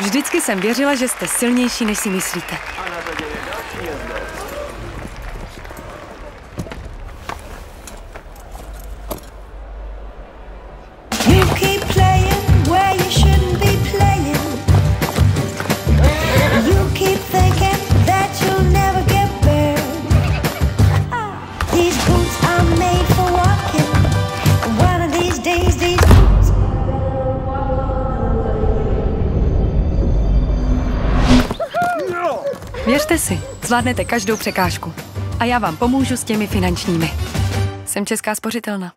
Vždycky jsem věřila, že jste silnější, než si myslíte. You Věřte si, zvládnete každou překážku. A já vám pomůžu s těmi finančními. Jsem Česká spořitelna.